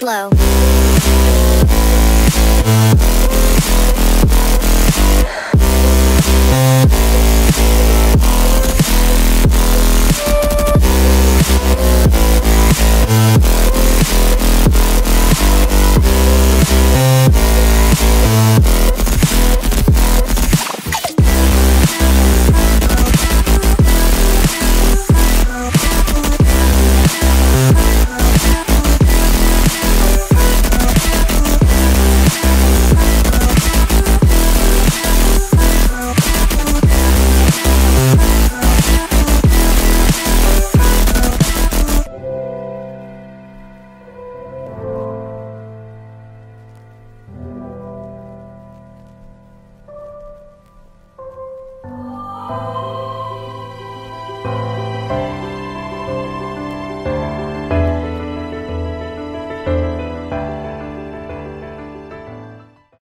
slow.